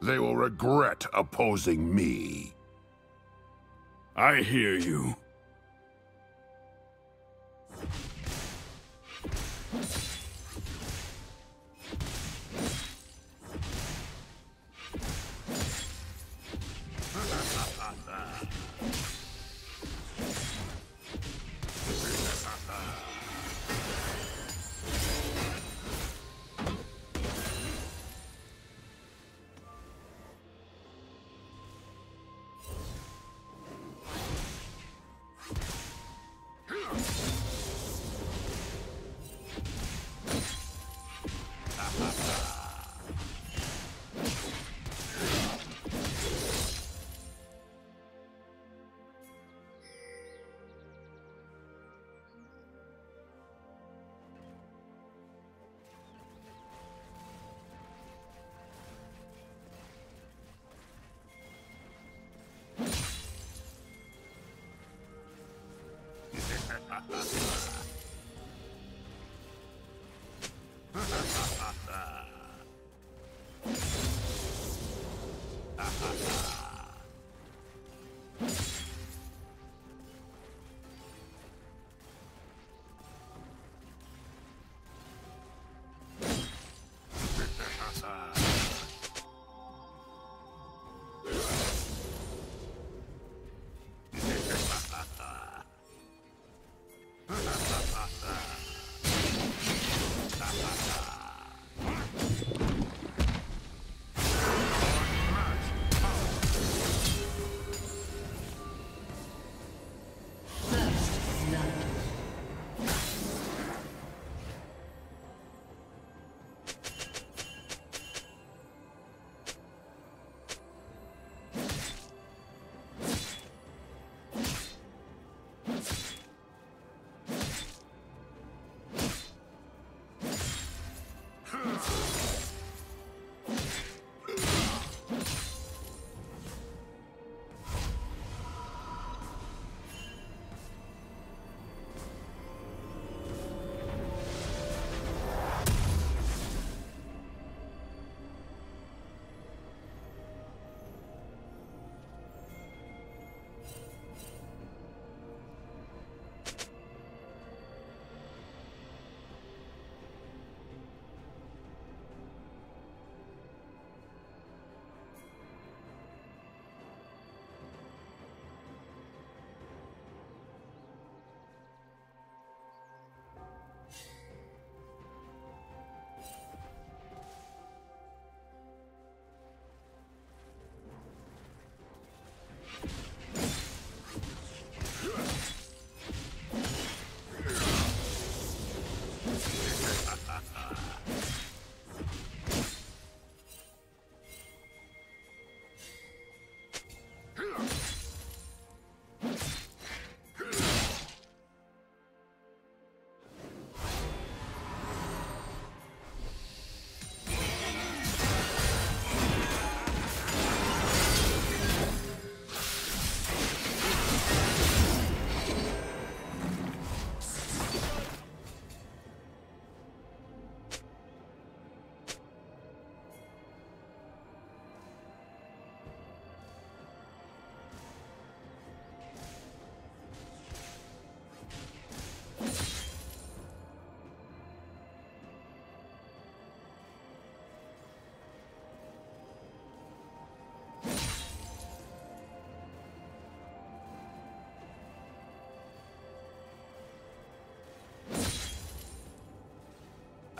They will regret opposing me. I hear you.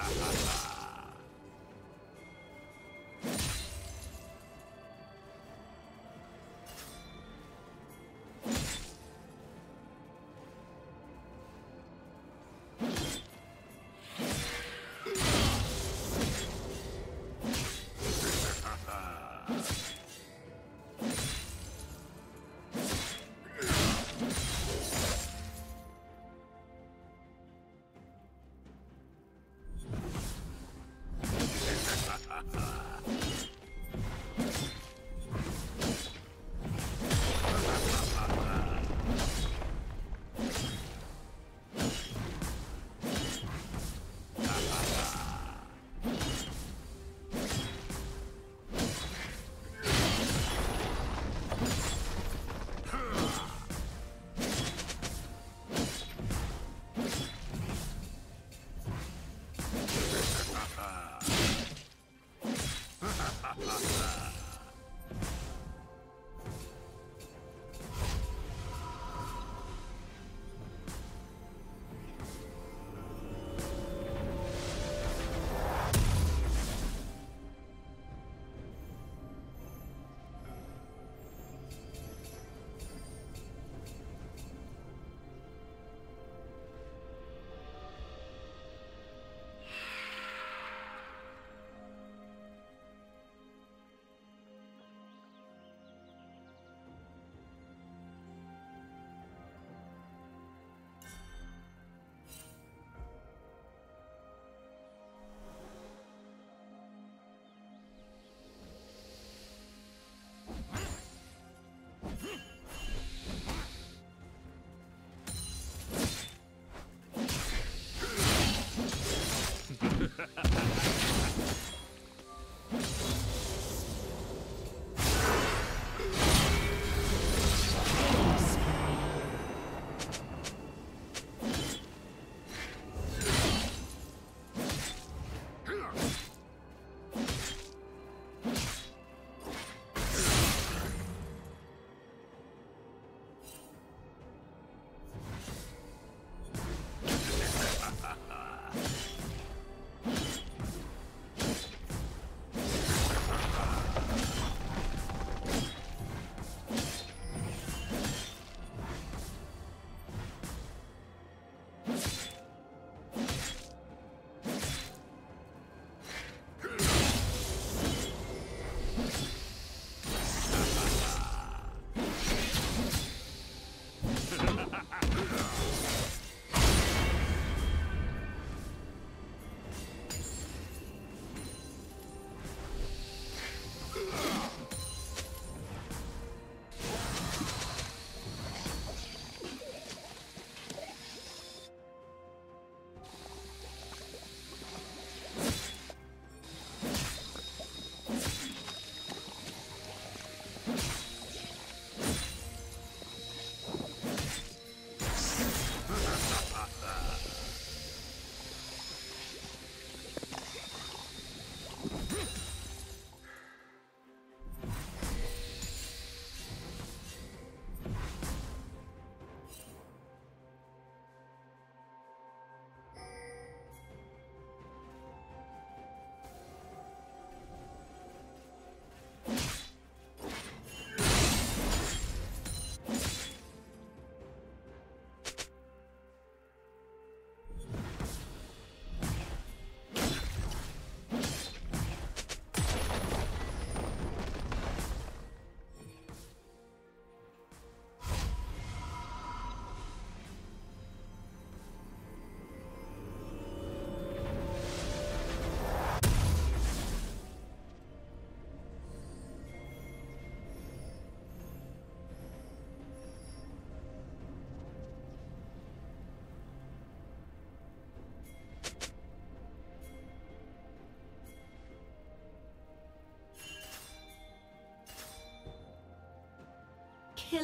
ha, ha, ha.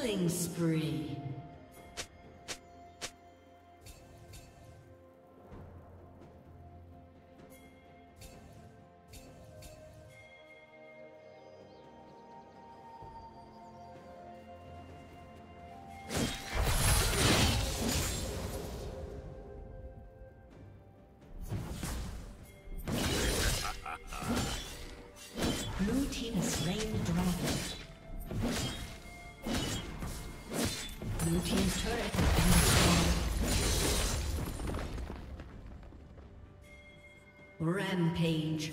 Killing spree. Rampage.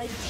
Red team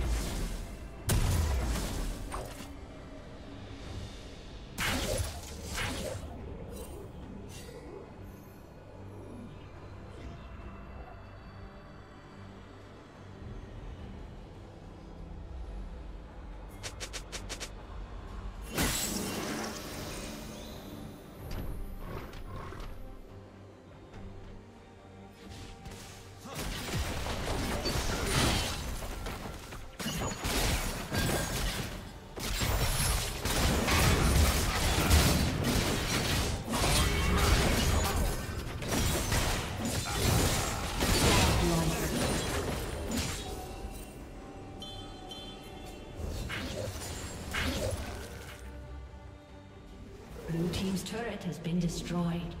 been destroyed.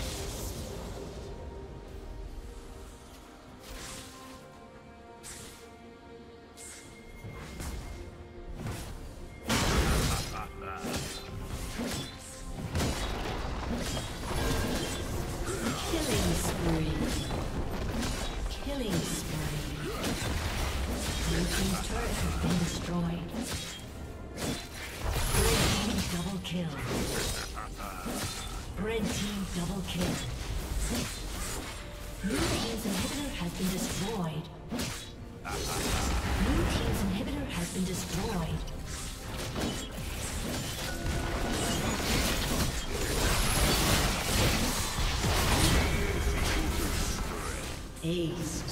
Destroyed. Aced.